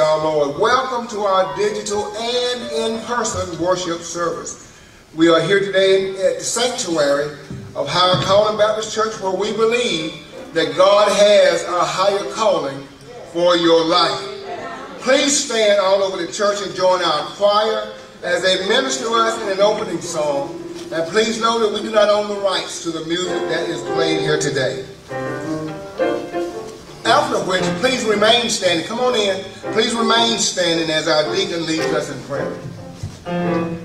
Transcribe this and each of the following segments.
our Lord. Welcome to our digital and in-person worship service. We are here today at the sanctuary of Higher Calling Baptist Church where we believe that God has a higher calling for your life. Please stand all over the church and join our choir as they minister to us in an opening song. And please know that we do not own the rights to the music that is played here today announcement of which, please remain standing. Come on in. Please remain standing as our deacon leads us in prayer.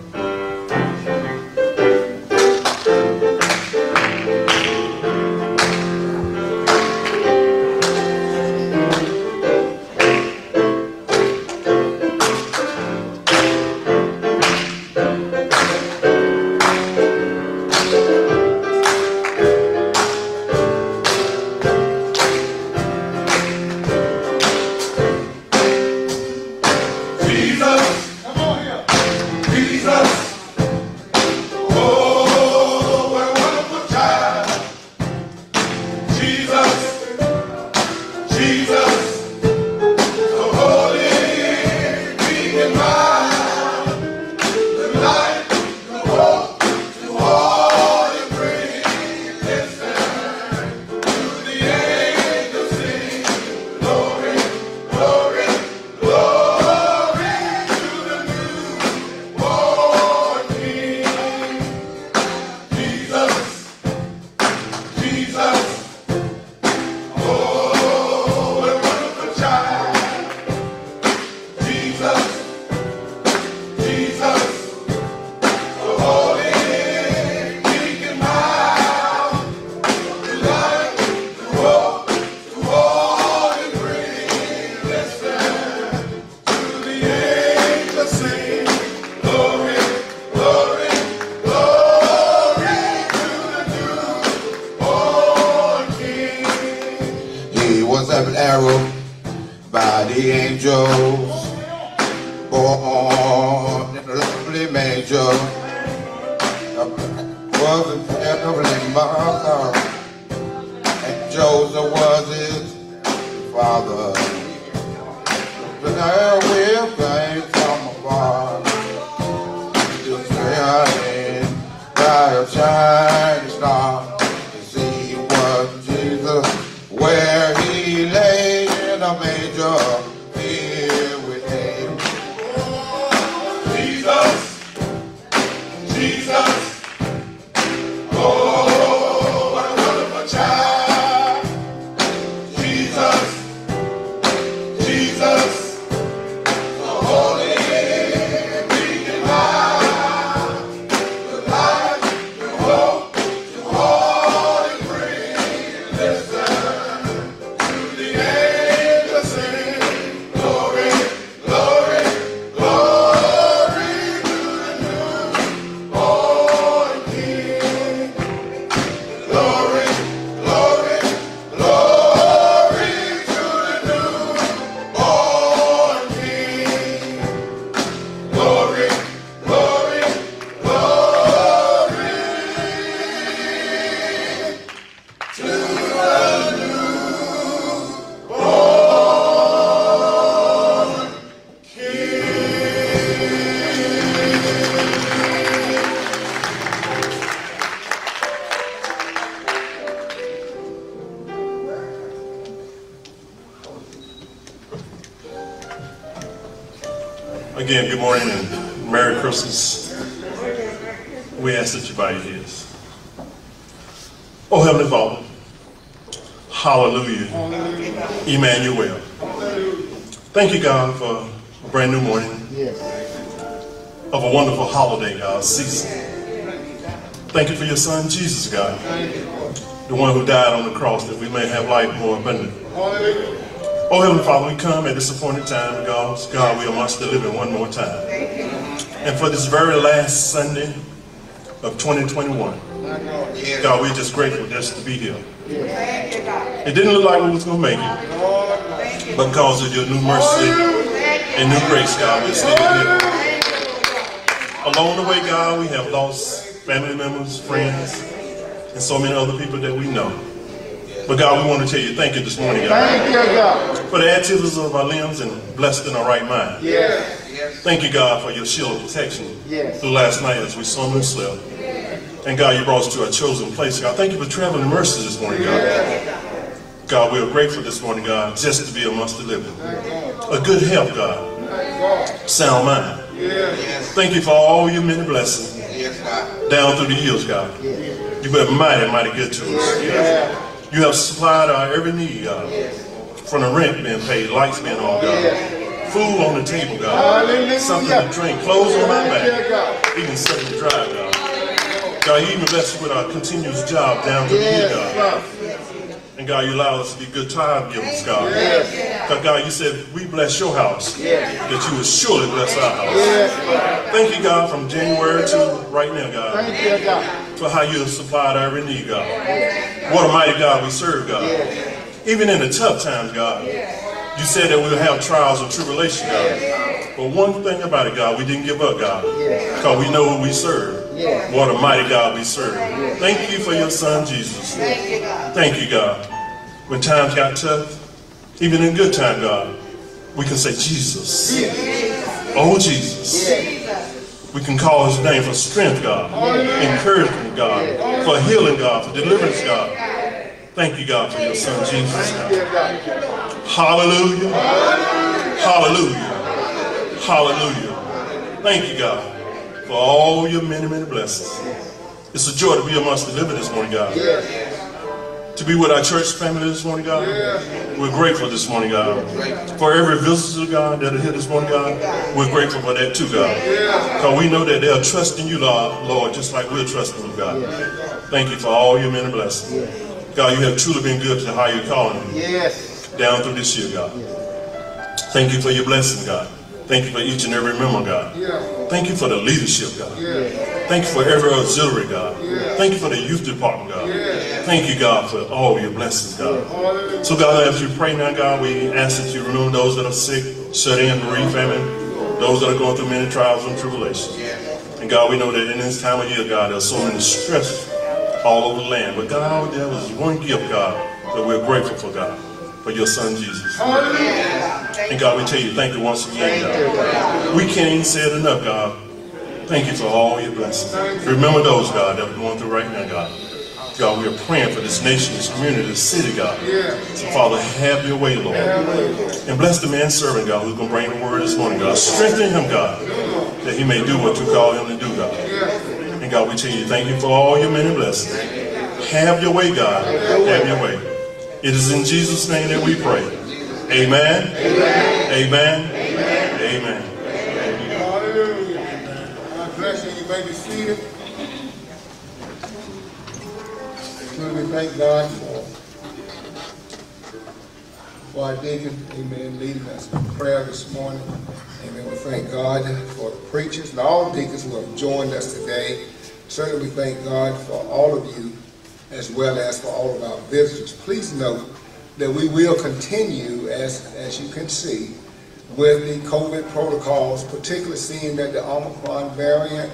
You, God, for a brand new morning of a wonderful holiday, God, season. Thank you for your son, Jesus, God, the one who died on the cross that we may have life more abundantly. Oh, Heavenly Father, we come at this appointed time because, God, we are amongst the living one more time. And for this very last Sunday of 2021, God, we're just grateful just to be here. It didn't look like we was going to make it, because of your new mercy and new grace, God, we're still here. Along the way, God, we have lost family members, friends, and so many other people that we know. But God, we want to tell you thank you this morning, God. Thank you, God. For the activities of our limbs and blessed in our right mind. Yes. Thank you, God, for your shield of protection Yes. through last night as we slumbered and slept. And God, you brought us to our chosen place, God. Thank you for traveling mercies this morning, God. God, we are grateful this morning, God, just to be amongst the living. A good health, God. Sound mind. Thank you for all your many blessings down through the years, God. You've been mighty, mighty good to us. You have supplied our every need, God. From the rent being paid, lights being on, God. Food on the table, God. Something to drink, clothes on you, back. Even something to drive, God. God, you even bless with our continuous job down through the year, God. Yes. And God, you allow us to be good time givers, God. Because God, God, you said we bless your house, that you would surely bless our house. Thank you, God, from January to right now, God, Thank you, God. for how you have supplied our every need, God. What a mighty God we serve, God. Even in the tough times, God, you said that we'll have trials and tribulation, God. But one thing about it, God, we didn't give up, God, because we know who we serve. What a mighty God we serve. Thank you for your son, Jesus. Thank you, God. Thank you, God. When times got tough, even in good time, God, we can say Jesus. Oh, Jesus. We can call his name for strength, God, encouragement, God, for healing, God, for deliverance, God. Thank you, God, for your son, Jesus. Hallelujah. Hallelujah. Hallelujah. Thank you, God, for all your many, many blessings. It's a joy to be amongst the living this morning, God. To be with our church family this morning, God. We're grateful this morning, God. For every visitor, God, that are here this morning, God. We're grateful for that too, God. Because we know that they're trusting you, Lord, Lord, just like we're trusting you, God. Thank you for all your many blessings. God, you have truly been good to how you're calling me Yes. down through this year, God. Thank you for your blessing, God. Thank you for each and every member, God. Yeah. Thank you for the leadership, God. Yeah. Thank you for every auxiliary, God. Thank you for the youth department, God. Thank you, God, for all your blessings, God. So, God, as we pray now, God, we ask that you remember those that are sick, shut in, bereaved family, those that are going through many trials and tribulations. And God, we know that in this time of year, God, there's so many stress all over the land. But God, there was one gift, God, that we're grateful for, God, for your son Jesus. And God, we tell you, thank you once again, God. We can't even say it enough, God. Thank you for all your blessings. Remember those, God, that we're going through right now, God. God, we are praying for this nation, this community, this city, God. So, Father, have your way, Lord. And bless the man servant, God, who's going to bring the word this morning, God. Strengthen him, God, that he may do what you call him to do, God. And God, we tell you, thank you for all your many blessings. Have your way, God. Have your way. It is in Jesus' name that we pray. Amen. Amen. Amen. Hallelujah. God bless you. May be seated. We thank God for our deacon, amen, leading us in prayer this morning. Amen. We thank God for the preachers and all deacons who have joined us today. Certainly we thank God for all of you as well as for all of our visitors. Please note that we will continue, as, as you can see, with the COVID protocols, particularly seeing that the Omicron variant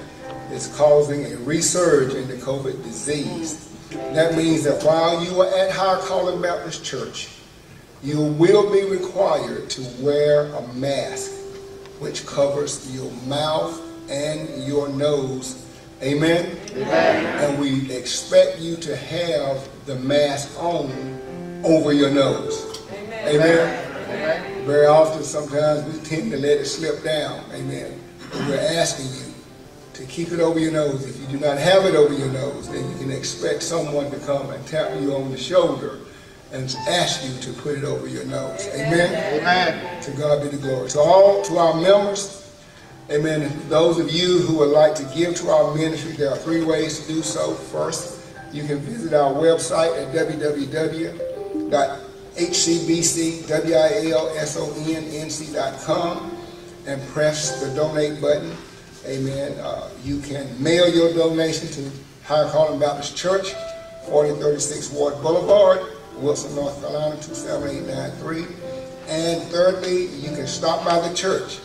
is causing a resurge in the COVID disease. That means that while you are at High Calling Baptist Church, you will be required to wear a mask which covers your mouth and your nose. Amen? And we expect you to have the mask on over your nose. Amen. amen Very often, sometimes we tend to let it slip down. Amen. But we're asking you to keep it over your nose. If you do not have it over your nose, then you can expect someone to come and tap you on the shoulder and ask you to put it over your nose. Amen. Amen. To God be the glory. To all, to our members, amen. Those of you who would like to give to our ministry, there are three ways to do so. First, you can visit our website at www.hcbcwilsonnc.com and press the donate button. Amen. Uh, you can mail your donation to High Calling Baptist Church, 4036 Ward Boulevard, Wilson, North Carolina, 27893. And thirdly, you can stop by the church,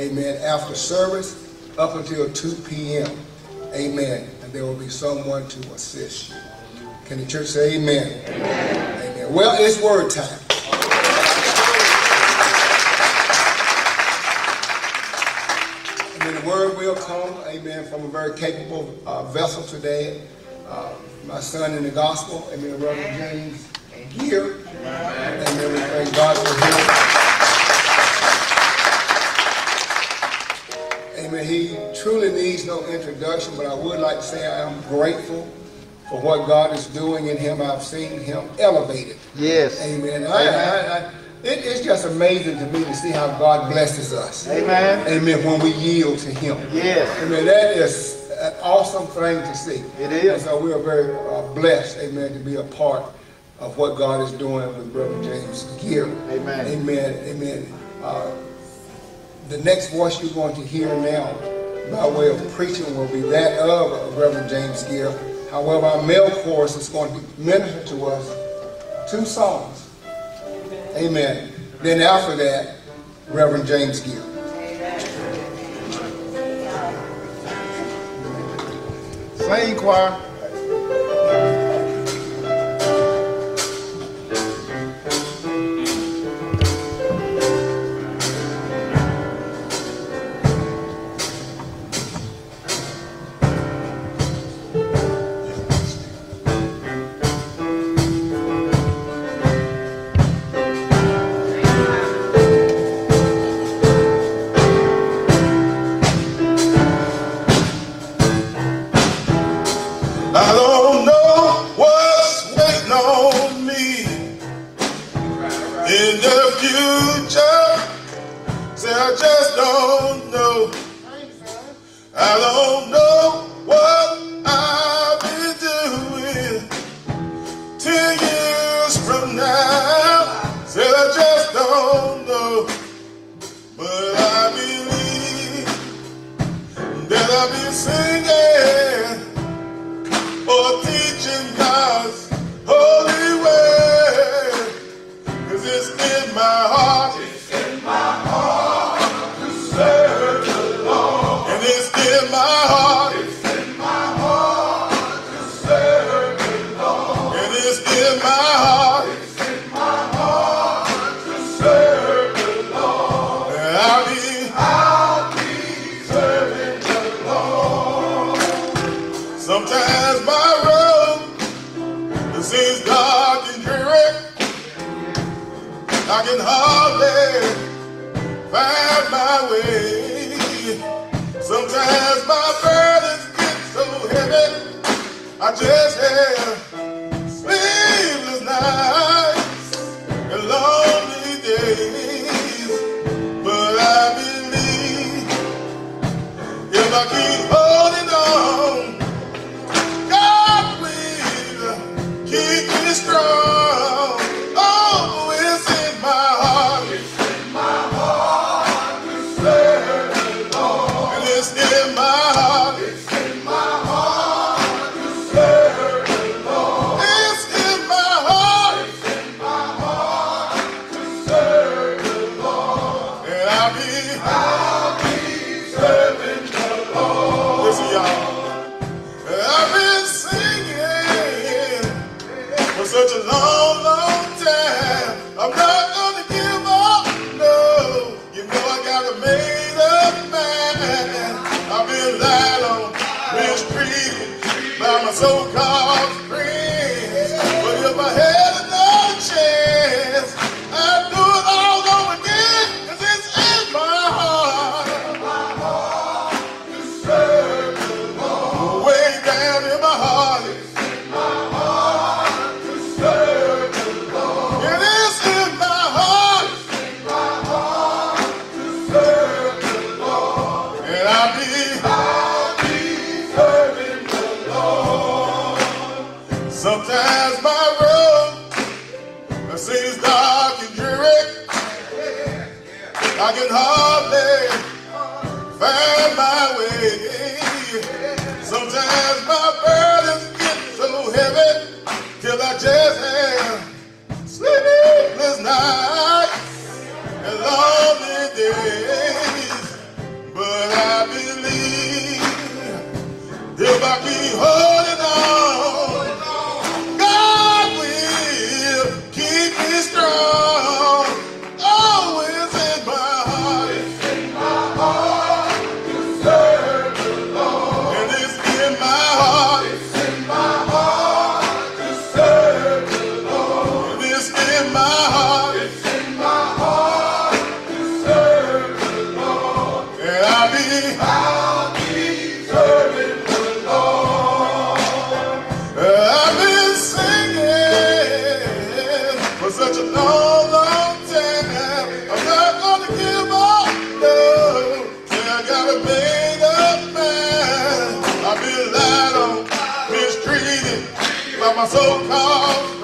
amen, after service up until 2 p.m. Amen. And there will be someone to assist you. Can the church say amen? Amen. amen. Well, it's word time. Amen. The word will come, amen, from a very capable uh, vessel today. Uh, my son in the gospel, amen, Reverend James Gear. Amen. We thank God for him. Amen. He truly needs no introduction, but I would like to say I am grateful for what God is doing in him. I've seen him elevated. Yes. Amen. I, I, I, it, it's just amazing to me to see how God blesses us. Amen. Amen. When we yield to Him. Yes. Amen. That is an awesome thing to see. It is. And so we are very uh, blessed, amen, to be a part of what God is doing with Brother James Gear. Amen. Amen. Amen. Uh, the next voice you're going to hear now by way of preaching will be that of Reverend James Gear. However, our male chorus is going to minister to us two songs. Amen. Then after that, Reverend James Gear. Sing choir. By my so-called friends.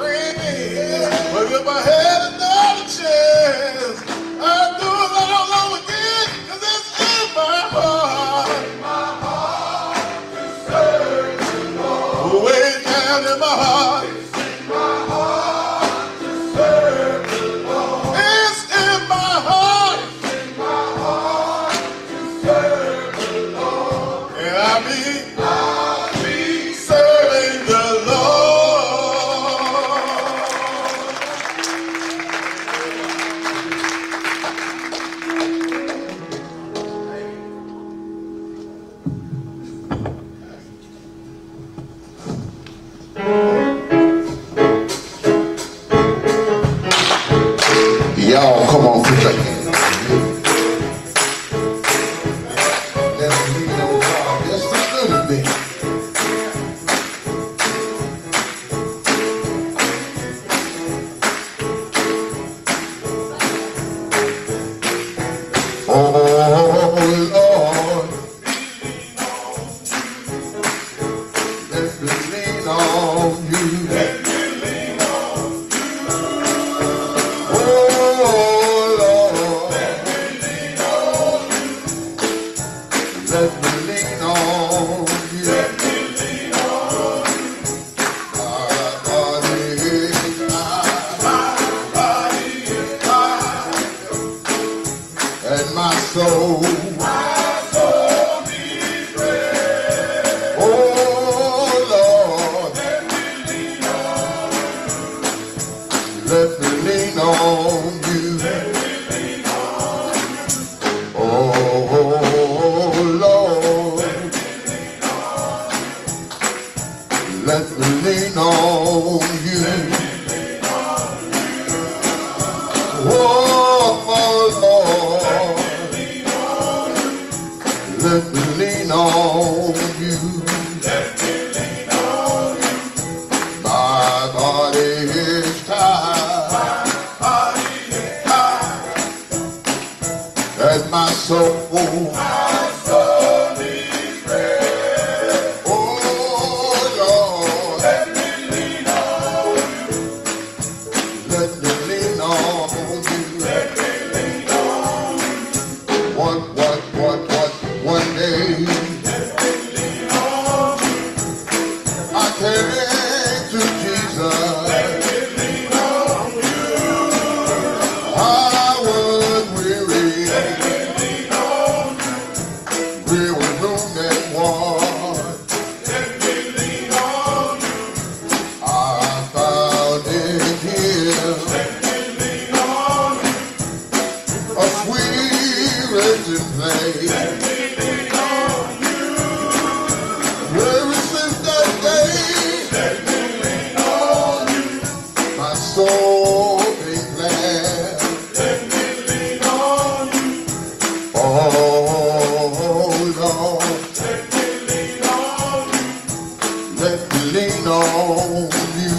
On you.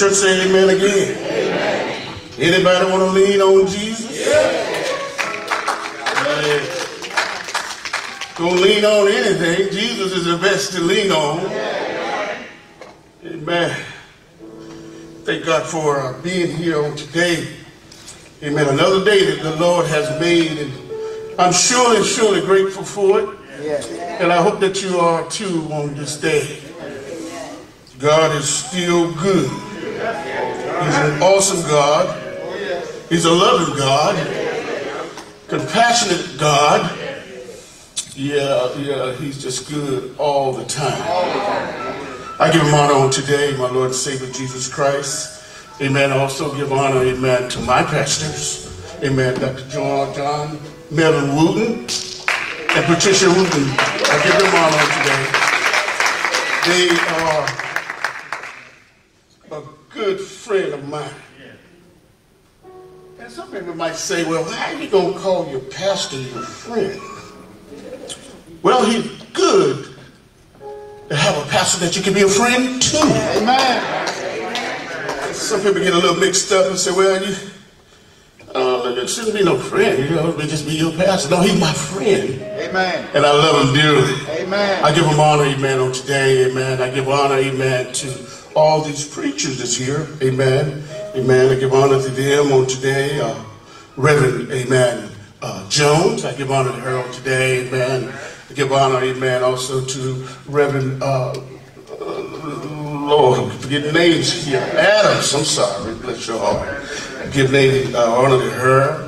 Church say amen again. Anybody want to lean on Jesus? Yeah. Don't lean on anything. Jesus is the best to lean on. Amen. Thank God for uh, being here on today. Amen. Another day that the Lord has made, and I'm surely, surely grateful for it. And I hope that you are too on this day. God is still good. He's an awesome God. He's a loving God. Compassionate God. Yeah, yeah, he's just good all the time. I give him honor on today, my Lord and Savior Jesus Christ. Amen. I also give honor, amen, to my pastors. Amen. Dr. John, John Melvin Wooten and Patricia Wooten. I give them honor today. They are good friend of mine. And some people might say, well, how are you going to call your pastor your friend? Well, he's good to have a pastor that you can be a friend to. Amen. Some people get a little mixed up and say, well, you, uh, shouldn't be no friend. You know, just be your pastor. No, he's my friend. Amen. And I love him dearly. Amen. I give him honor, amen, on today, amen. I give honor, amen, to all these preachers that's here, amen. Amen. I give honor to them on today. Uh, Reverend, amen, uh, Jones. I give honor to her on today, amen. I give honor, amen, also to Reverend, uh, uh, Lord, I'm forgetting names here. Adams, I'm sorry, bless your heart. I give name, uh, honor to her.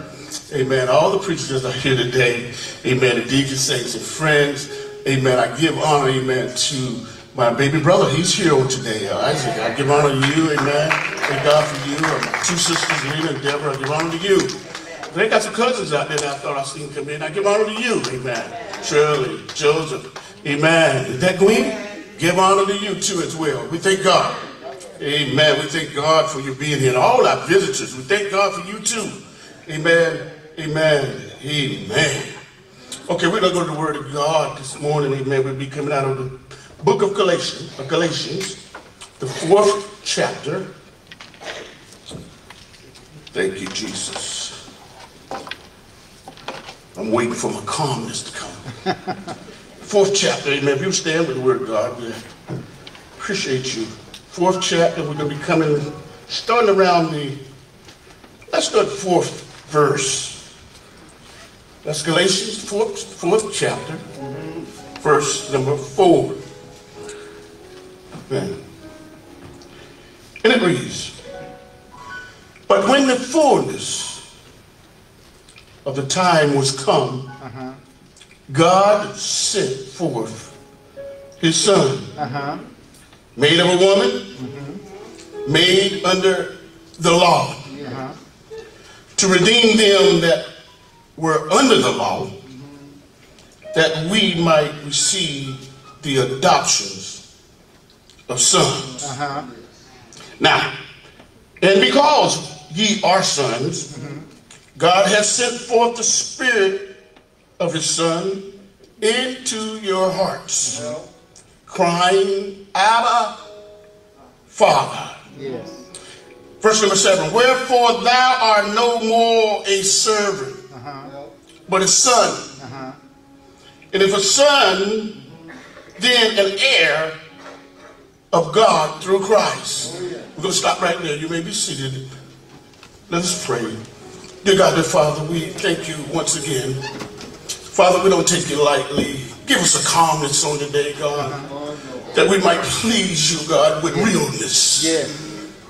Amen. All the preachers that are here today, amen. The deacons, saints, and friends, amen. I give honor, amen, to my baby brother. He's here today, uh, Isaac. I give honor to you, amen. Thank God for you. My two sisters, Lena and Deborah, I give honor to you. They got some cousins out there that I thought I seen come in. I give honor to you, amen. Shirley, Joseph, amen. Is that Gwen? Give honor to you too as well. We thank God. Amen. We thank God for you being here. And all our visitors, we thank God for you too. Amen. Amen. Amen. Okay, we're going to go to the Word of God this morning. Amen. We'll be coming out of the book of Galatians, of Galatians, the fourth chapter. Thank you, Jesus. I'm waiting for my calmness to come. Fourth chapter, amen. If you stand with the Word of God, we appreciate you. Fourth chapter, we're going to be coming, starting around the, let's start fourth verse. That's Galatians, fourth, fourth chapter. Mm-hmm. verse number four. And it reads, But when the fullness of the time was come, God sent forth his son, made of a woman, made under the law, to redeem them that were under the law, that we might receive the adoptions of sons. Uh-huh. Now, and because ye are sons, mm-hmm. God has sent forth the Spirit of His Son into your hearts, crying, Abba, Father. Yes. Verse number seven, wherefore thou art no more a servant, uh-huh. but a son. Uh-huh. And if a son, then an heir of God through Christ. We're going to stop right there. You may be seated. Let us pray. Dear God, dear Father, we thank you once again. Father, we don't take you lightly. Give us a calmness on today, God, that we might please you, God, with realness. Yes.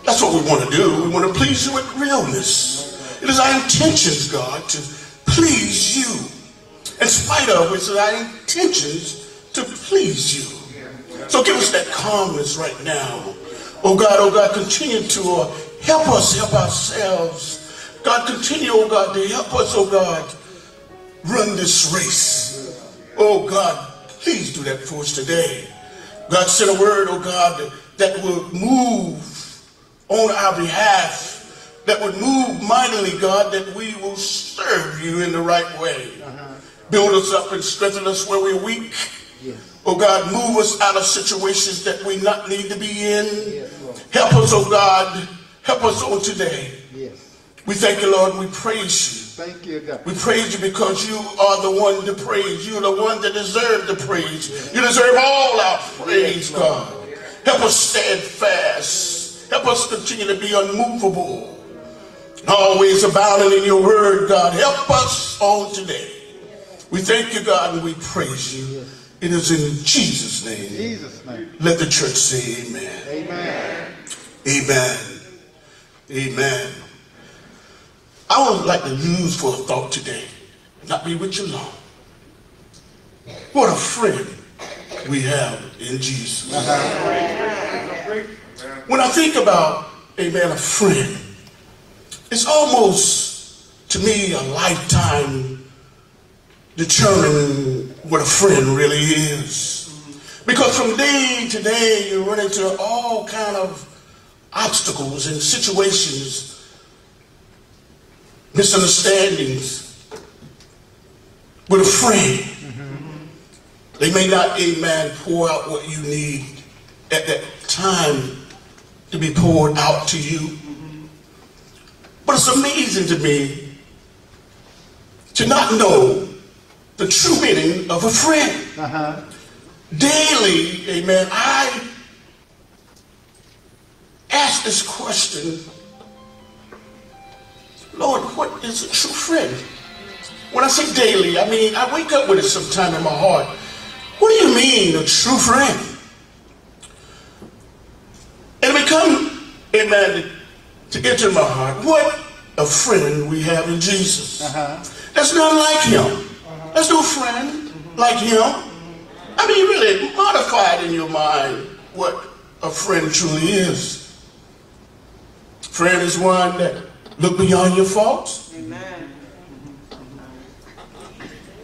That's what we want to do. We want to please you with realness. It is our intentions, God, to please you. In spite of which, it is our intentions to please you. So give us that calmness right now. Oh God, oh God, continue to uh, help us, help ourselves. God, continue, oh God, to help us, oh God, run this race. Oh God, please do that for us today. God send a word, oh God, that will move on our behalf, that would move mightily, God, that we will serve you in the right way. Build us up and strengthen us where we're weak. Oh God, move us out of situations that we not need to be in. Help us, oh God. Help us on today. Yes. We thank you, Lord. We praise you. Thank you, God. We praise you because you are the one to praise. You're the one that deserve the praise. You deserve all our praise, God. Help us stand fast. Help us continue to be unmovable. Always abounding in your word, God. Help us on today. We thank you, God, and we praise you. It is in Jesus' name. Jesus' name. Let the church say amen. Amen. Amen. Amen. I would like to use for a thought today, not be with you long. What a friend we have in Jesus. When I think about, amen, a friend, it's almost to me a lifetime determining what a friend really is. Because from day to day you run into all kind of obstacles and situations, misunderstandings with a friend. Mm-hmm. They may not, amen, pour out what you need at that time to be poured out to you. Mm-hmm. But it's amazing to me to not know the true meaning of a friend. Uh-huh. Daily, amen, I ask this question Lord, what is a true friend? When I say daily, I mean, I wake up with it sometime in my heart. What do you mean, a true friend? And it become, amen, to enter my heart. What a friend we have in Jesus. Uh-huh. There's none like him. There's no friend like him. I mean, really modified in your mind what a friend truly is. Friend is one that look beyond your faults Amen.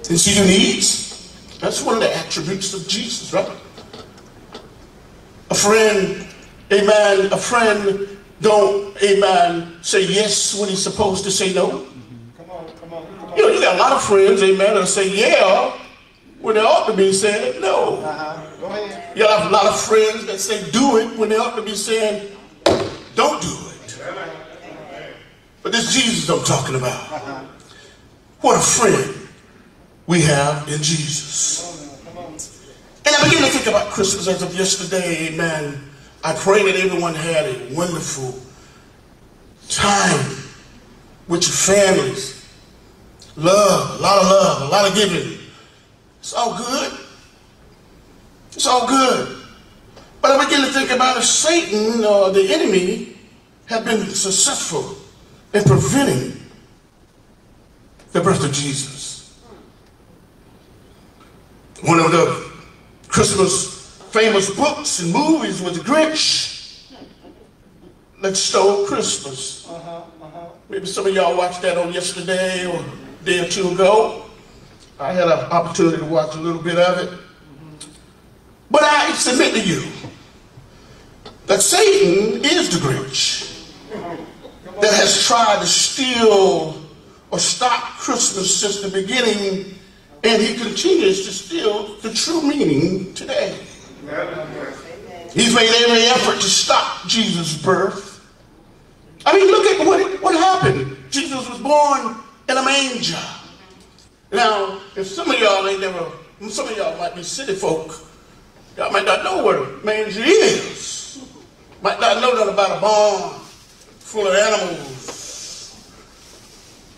and see your needs. That's one of the attributes of Jesus, right? A friend, amen, a friend don't, amen, say yes when he's supposed to say no. You know, you got a lot of friends, amen, that'll say yeah when they ought to be saying no. Uh-huh. Go ahead. You have a lot of friends that say do it when they ought to be saying don't do it. But this Jesus I'm talking about. What a friend we have in Jesus. And I begin to think about Christmas as of yesterday, amen. I pray that everyone had a wonderful time with your families. Love, a lot of love, a lot of giving. It's all good. It's all good. But I begin to think about if Satan or the enemy have been successful in preventing the birth of Jesus. One of the Christmas famous books and movies was The Grinch that stole Christmas. Uh-huh, uh-huh. Maybe some of y'all watched that on yesterday or day or two ago. I had an opportunity to watch a little bit of it. But I submit to you that Satan is the Grinch that has tried to steal or stop Christmas since the beginning, and he continues to steal the true meaning today. He's made every effort to stop Jesus' birth. I mean, look at what, what happened. Jesus was born in a manger. Now, if some of y'all ain't never, some of y'all might be city folk, y'all might not know what a manger is. Might not know nothing about a barn full of animals,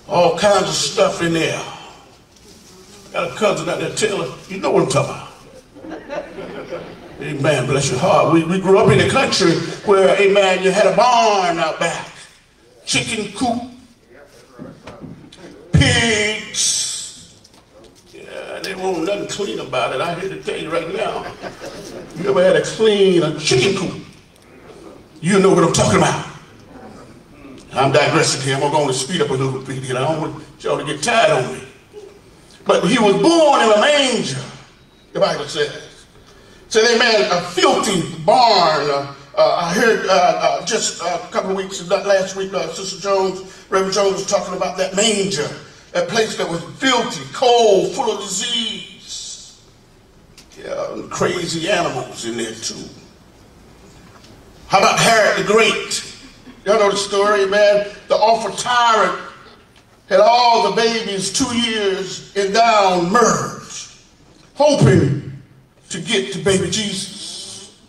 all kinds of stuff in there. Got a cousin out there, Taylor, you know what I'm talking about. Amen, bless your heart. We, we grew up in the country where, amen, you had a barn out back, chicken coop, pigs. Yeah, they won't nothing clean about it. I here to tell you right now. You ever had a clean a chicken coop? You know what I'm talking about. I'm digressing here. I'm going to speed up a little bit here. I don't want y'all to get tired on me. But he was born in a manger, the Bible says. So they made a filthy barn. Uh, uh, I heard uh, uh just a couple of weeks, last week, uh, Sister Jones, Reverend Jones was talking about that manger, that place that was filthy, cold, full of disease. Yeah, crazy animals in there too. How about Herod the Great? Y'all know the story, man. The awful tyrant had all the babies two years and down merged, hoping to get to baby Jesus.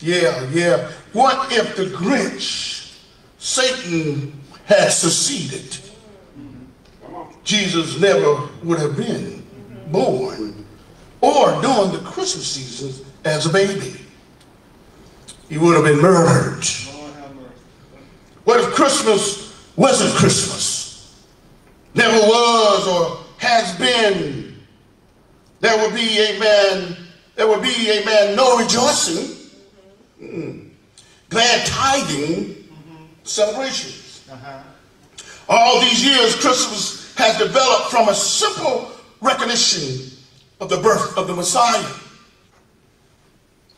Yeah, yeah. What if the Grinch, Satan, had succeeded? Jesus never would have been born or during the Christmas season as a baby. He would have been murdered. What if Christmas wasn't Christmas? Never was or has been. There would be, a man. there would be, a man no rejoicing, mm. glad tithing mm-hmm. celebrations. All these years, Christmas has developed from a simple recognition of the birth of the Messiah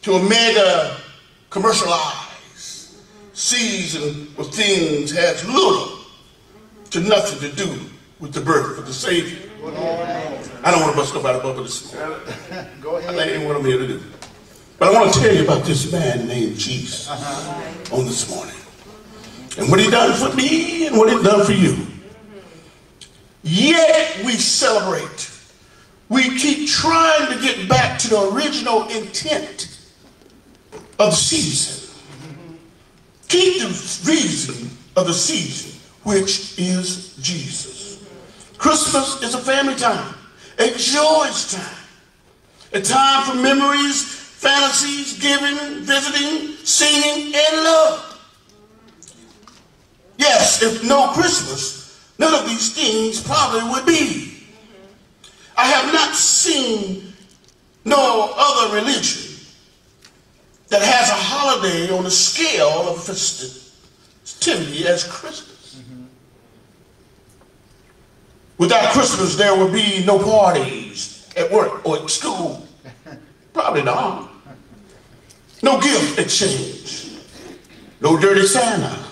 to a mega commercialized season with things has little to nothing to do with the birth of the Savior. I don't want to bust nobody bubble this morning. Go ahead. That ain't what I'm here to do. But I want to tell you about this man named Jesus uh-huh. on this morning. And what he done for me and what he done for you. Yet we celebrate. We keep trying to get back to the original intent of the season. Keep the reason of the season, which is Jesus. Christmas is a family time, a joyous time, a time for memories, fantasies, giving, visiting, singing, and love. Yes, if no Christmas, none of these things probably would be. I have not seen no other religion that has a holiday on the scale of festivity as Christmas. Mm-hmm. Without Christmas, there would be no parties at work or at school. Probably not. No gift exchange. No dirty Santa.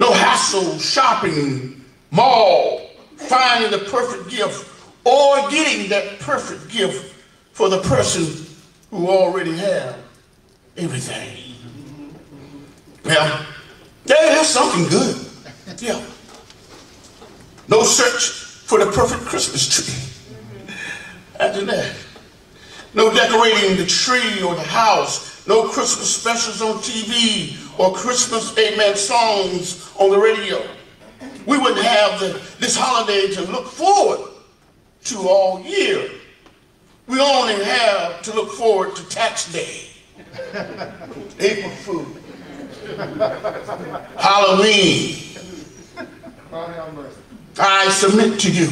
No hassle shopping, mall, finding the perfect gift or getting that perfect gift for the person who already have everything. Well, there's something good. Yeah. No search for the perfect Christmas tree. After that, no decorating the tree or the house. No Christmas specials on TV or Christmas amen songs on the radio. We wouldn't have the, this holiday to look forward to all year we only have to look forward to tax day, April Fool, Halloween. I submit to you,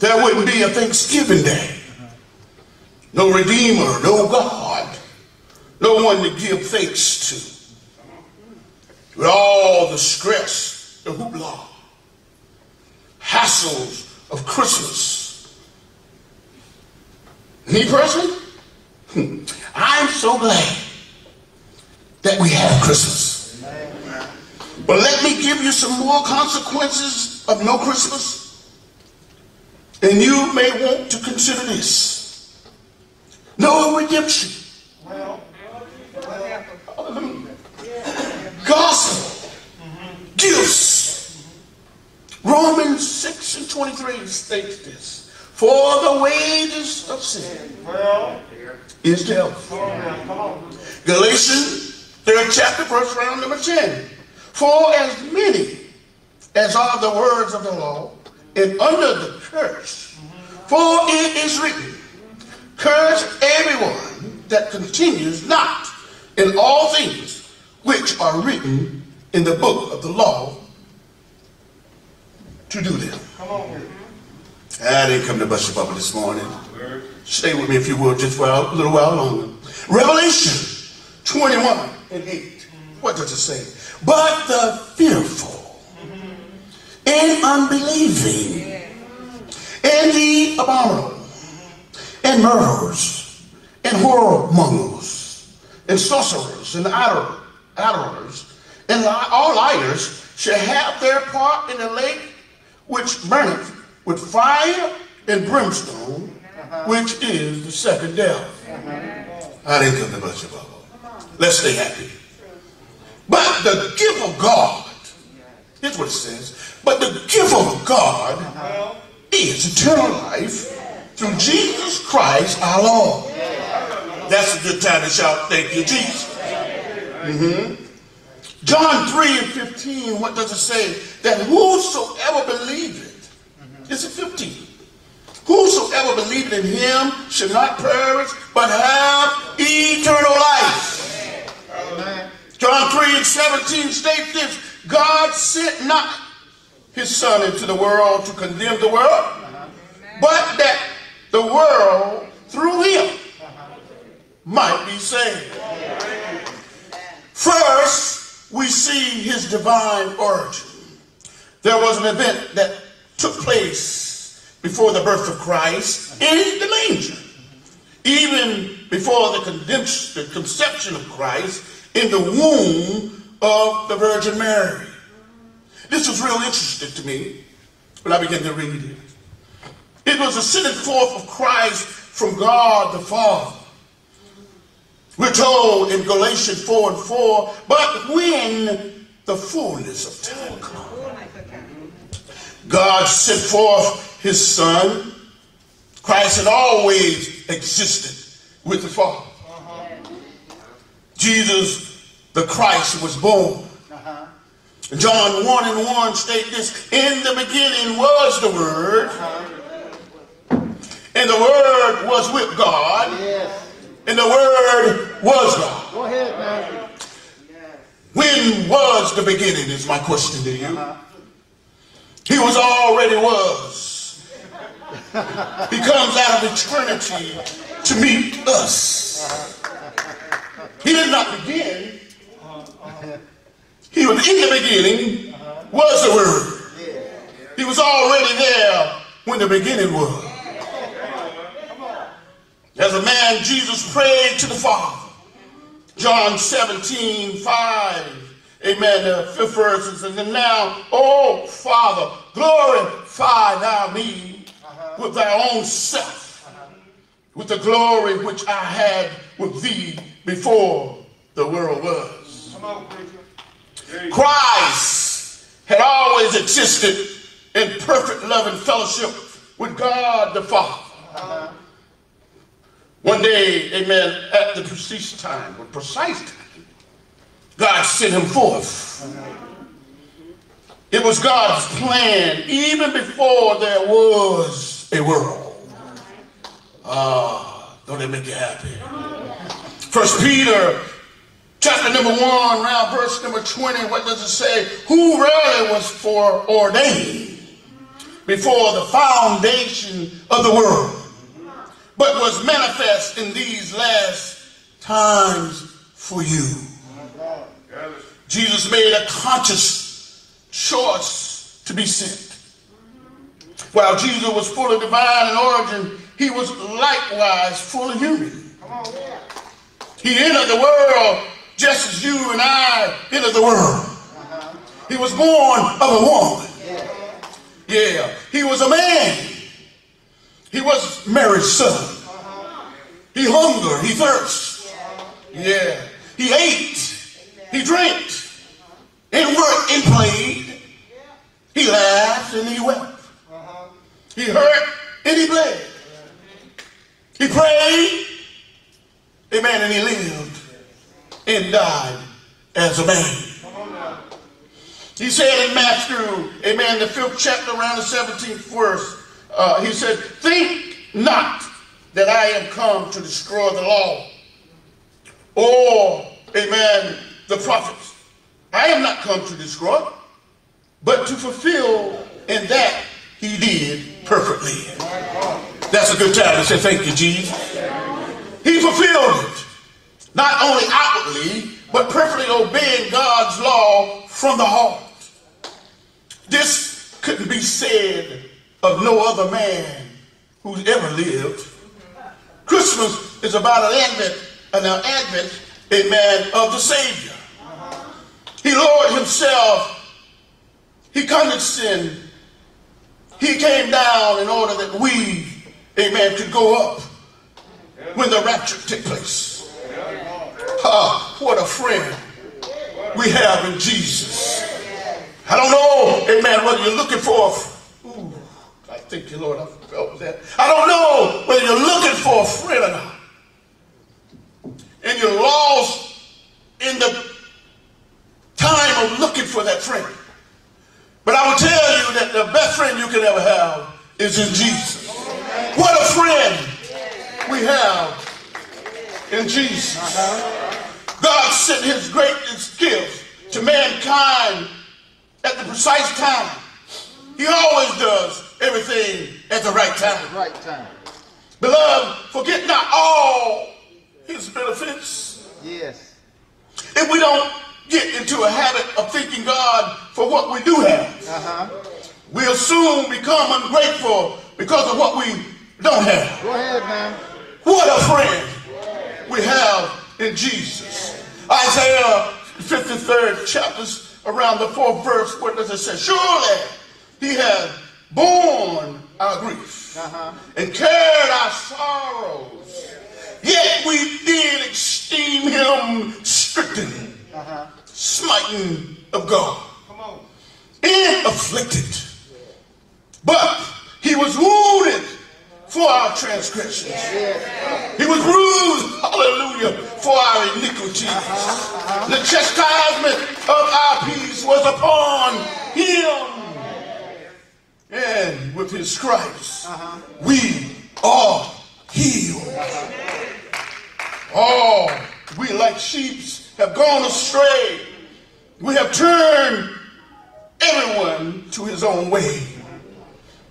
there wouldn't be a Thanksgiving Day. No Redeemer, no God, no one to give thanks to. With all the stress, the hoopla, hassles of Christmas. Me personally, hmm. I'm so glad that we have Christmas. But let me give you some more consequences of no Christmas. And you may want to consider this. No redemption. Gospel. Gifts. Romans 6 and 23 states this. For the wages of sin is death. Galatians, third chapter, verse round number 10. For as many as are the words of the law, and under the curse, for it is written, Curse everyone that continues not in all things which are written in the book of the law to do them. I didn't come to bust your bubble this morning. Stay with me if you will, just for a little while longer. Revelation 21 and 8. What does it say? But the fearful and unbelieving and the abominable and murderers and whoremongers and sorcerers and idlers and all liars shall have their part in the lake which burneth with fire and brimstone, uh-huh. which is the second death. Uh-huh. I didn't come to bubble. Let's stay happy. But the gift of God, here's what it says. But the gift of God uh-huh. is eternal life through Jesus Christ our Lord. That's a good time to shout, thank you, Jesus. Mhm. John 3 and 15, what does it say? That whosoever believeth, is it 15? Whosoever believeth in him should not perish, but have eternal life. John 3 and 17 state this God sent not his son into the world to condemn the world, but that the world through him might be saved. First, we see his divine origin. There was an event that took place before the birth of Christ in the manger even before the, conception of Christ in the womb of the Virgin Mary. This was real interesting to me when I began to read it. It was a sending forth of Christ from God the Father. We're told in Galatians 4 and 4, but when the fullness of time comes, God sent forth his Son. Christ had always existed with the Father. Jesus, the Christ, was born. John 1 and 1 state this, in the beginning was the Word, and the Word was with God, Yes. And the Word was God. Go ahead now. When was the beginning is my question to you. Uh-huh. He was already was. He comes out of eternity to meet us. He did not begin. Uh-huh. He was in the beginning, uh-huh. was the Word. He was already there when the beginning was. As a man, Jesus prayed to the Father. John 17, 5. Amen. The fifth verse it says, And now, oh Father, glorify thou me with thy own self, with the glory which I had with thee before the world was. Christ had always existed in perfect love and fellowship with God the Father. One day, amen, at the precise time, or precise time, God sent him forth. It was God's plan even before there was a world. Ah, don't they make you happy? First Peter chapter number one, around verse number 20, what does it say? Who really was foreordained before the foundation of the world, but was manifest in these last times for you. Jesus made a conscious choice to be sent. While Jesus was fully divine in origin, he was likewise fully human. He entered the world just as you and I entered the world. He was born of a woman. Yeah, he was a man. He was Mary's son. He hungered, he thirsted. Yeah, he ate, he drank, and worked and played. He laughed and he wept. He hurt and he bled. He prayed, amen, and he lived and died as a man. He said in Matthew, amen, the fifth chapter, around the 17th verse, uh, he said, Think not that I am come to destroy the law or, amen, the prophets. I am not come to destroy, but to fulfill, and that he did perfectly. That's a good time to say thank you, Jesus. He fulfilled it, not only outwardly, but perfectly obeying God's law from the heart. This couldn't be said of no other man who's ever lived. Christmas is about an advent, an advent, amen, of the Savior. He lowered himself. He condescended. He came down in order that we, amen, could go up when the rapture take place. Ah, what a friend we have in Jesus. I don't know, amen, whether you're looking for, I thank you, Lord, I felt that. I don't know whether you're looking for a friend or not. And you're lost in the time of looking for that friend. But I will tell you that the best friend you can ever have is in Jesus. What a friend we have in Jesus. God sent his greatest gift to mankind at the precise time. He always does everything at the right time. The Right time. Beloved, forget not all his benefits. Yes. If we don't get into a habit of thanking God for what we do have, Uh-huh. we'll soon become ungrateful because of what we don't have. Go ahead, man. What a friend we have in Jesus. Isaiah 53rd chapters around the fourth verse, what does it say? Surely he has borne our grief Uh-huh. and carried our sorrows. Yet we did esteem him stricken, Uh-huh. smitten of God, and afflicted. But he was wounded for our transgressions. He was bruised, hallelujah, for our iniquities. The chastisement of our peace was upon him. And with his stripes, uh-huh. we are healed. All we like sheep have gone astray. We have turned everyone to his own way.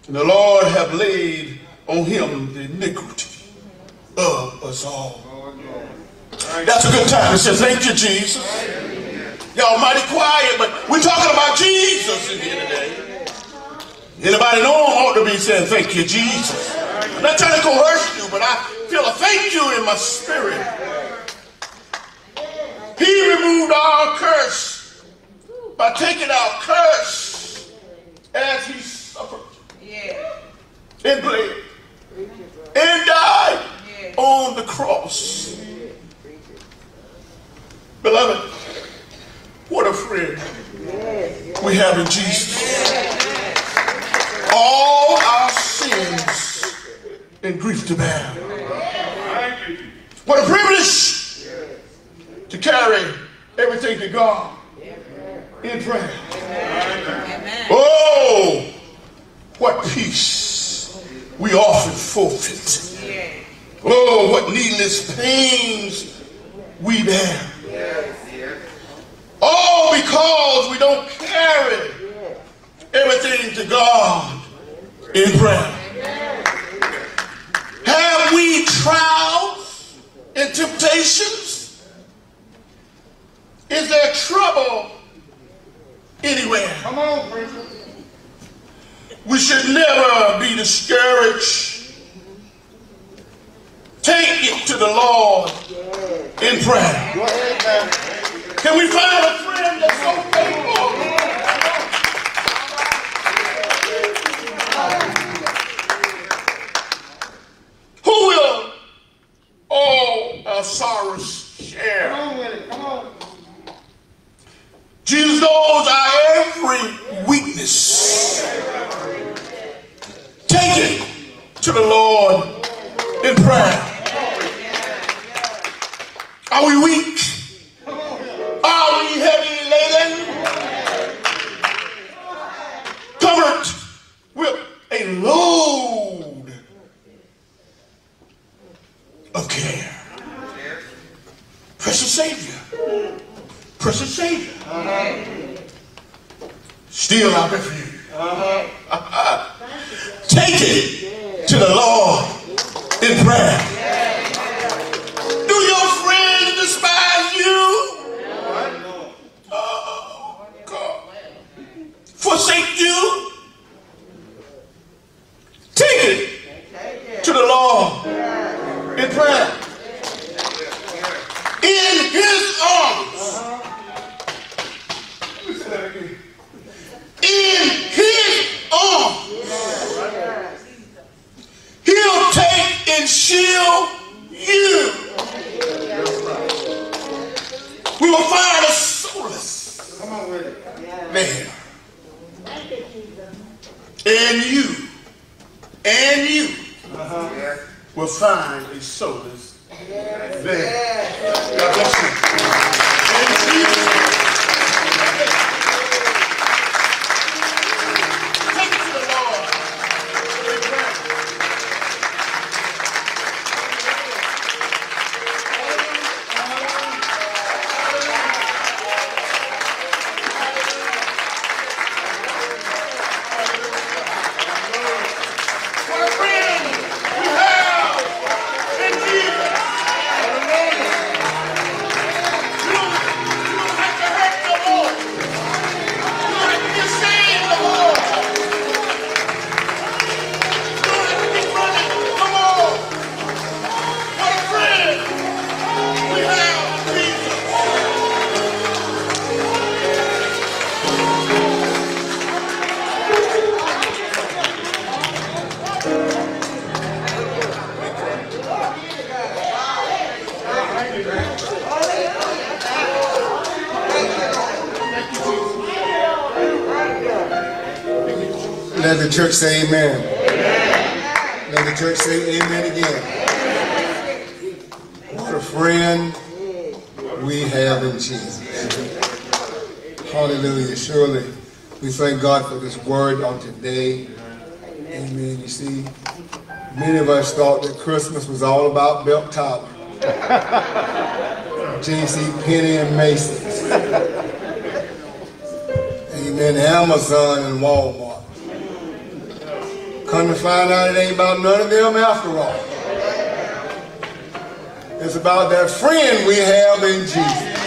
And the Lord have laid on him the iniquity of us all. That's a good time to say thank you, Jesus. Y'all mighty quiet, but we're talking about Jesus in here today. Anybody know ought to be saying thank you, Jesus. I'm not trying to coerce you, but I feel a thank you in my spirit. He removed our curse by taking our curse as he suffered and bled and died on the cross. Beloved, what a friend we have in Jesus. All our sins and grief to bear. What a privilege to carry everything to God in prayer. Oh, what peace we often forfeit Oh, what needless pains we bear. All because we don't carry everything to God in prayer. Have we trials and temptations? Is there trouble anywhere? Come on, preacher. We should never be discouraged. Take it to the Lord in prayer. Go ahead now. Can we find a friend that's knows our every weakness. Take it to the Lord in prayer. Will find a solace there. God bless you. Church say amen. Let the church say amen again. What a friend we have in Jesus. Hallelujah. Surely we thank God for this word on today. Amen. You see, many of us thought that Christmas was all about Belt Tower, J.C. Penney and Macy's. Amen. Amazon and Walmart. Find out it ain't about none of them after all. It's about that friend we have in Jesus.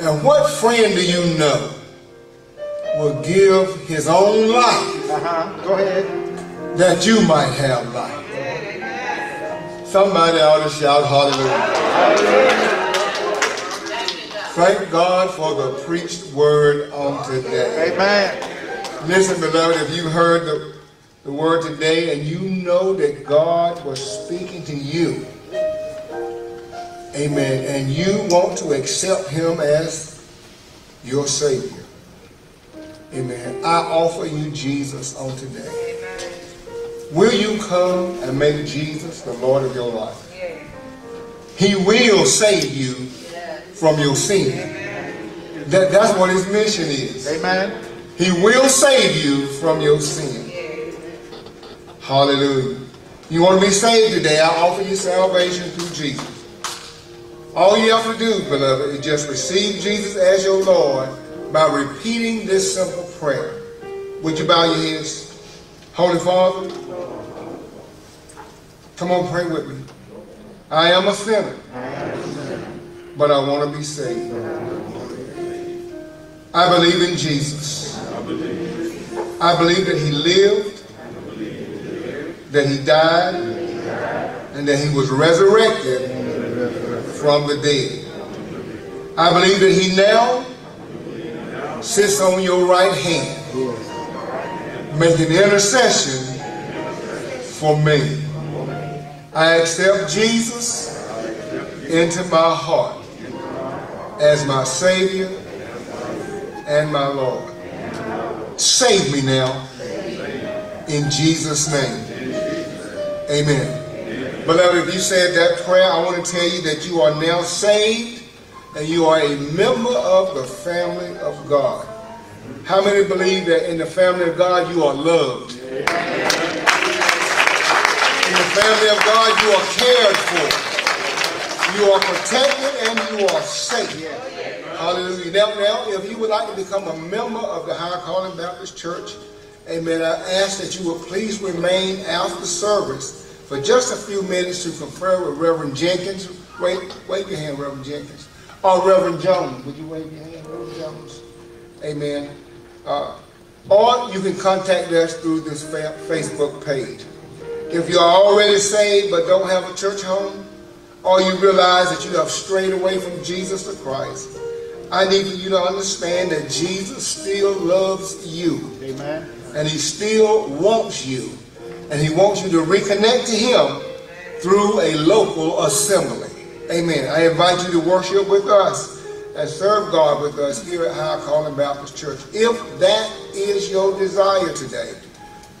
And what friend do you know will give his own life Uh-huh. Go ahead. that you might have life? Somebody ought to shout hallelujah. Thank God for the preached word on today. Amen. Listen, beloved, if you heard the, the word today and you know that God was speaking to you, amen, and you want to accept him as your Savior, amen, I offer you Jesus on today. Will you come and make Jesus the Lord of your life? He will save you from your sin. That, that's what his mission is. Amen. He will save you from your sin. Hallelujah. You want to be saved today? I offer you salvation through Jesus. All you have to do, beloved, is just receive Jesus as your Lord by repeating this simple prayer. Would you bow your heads? Holy Father, come on, pray with me. I am a sinner, but I want to be saved. I believe in Jesus. I believe that he lived, that he died, and that he was resurrected from the dead. I believe that he now sits on your right hand, making intercession for me. I accept Jesus into my heart as my Savior and my Lord. Save me now in Jesus' name. Amen. Beloved, if you said that prayer, I want to tell you that you are now saved and you are a member of the family of God. How many believe that in the family of God you are loved? In the family of God you are cared for. You are protected and you are safe. Hallelujah. Now, now, if you would like to become a member of the High Calling Baptist Church, amen, I ask that you would please remain after service for just a few minutes to confer with Reverend Jenkins. Wait, wave your hand, Reverend Jenkins. Or Reverend Jones. Would you wave your hand, Reverend Jones? Amen. Uh, or you can contact us through this fa- Facebook page. If you are already saved but don't have a church home, or you realize that you have strayed away from Jesus the Christ, I need you to understand that Jesus still loves you. Amen. And he still wants you. And he wants you to reconnect to him through a local assembly. Amen. I invite you to worship with us and serve God with us here at High Calling Baptist Church. If that is your desire today,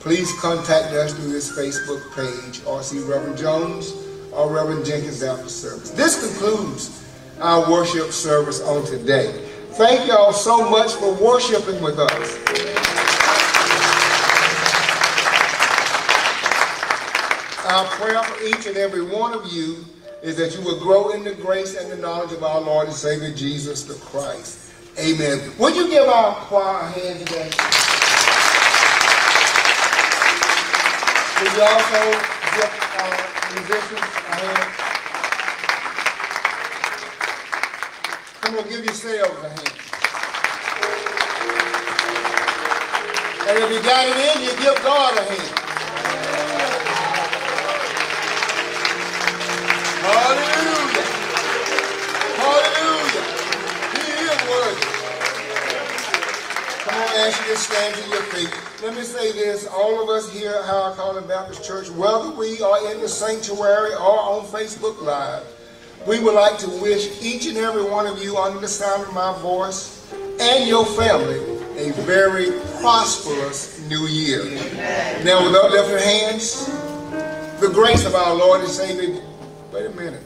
please contact us through this Facebook page or see Reverend Jones or Reverend Jenkins after service. This concludes our worship service on today. Thank y'all so much for worshiping with us. Our prayer for each and every one of you is that you will grow in the grace and the knowledge of our Lord and Savior Jesus the Christ. Amen. Would you give our choir a hand today? Would you also musicians a hand? Come on, give yourselves a hand. And if you got it in, you give God a hand. Hallelujah. Hallelujah. He is worthy. Come on, you to stand to your feet. Let me say this. All of us here at High Calling Baptist Church, whether we are in the sanctuary or on Facebook Live, we would like to wish each and every one of you under the sound of my voice and your family a very prosperous new year. Now, with uplifted hands, the grace of our Lord and Savior. Wait a minute.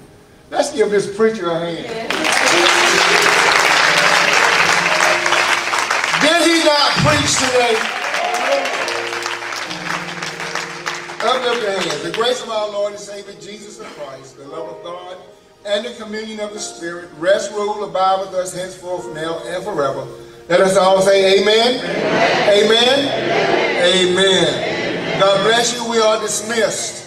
Let's give this preacher a hand. Did he not preach today? Uplift your hands. The grace of our Lord and Savior Jesus Christ, the love of God, and the communion of the Spirit rest, rule, abide with us henceforth, now, and forever. Let us all say amen. Amen. Amen. amen. God bless you. We are dismissed.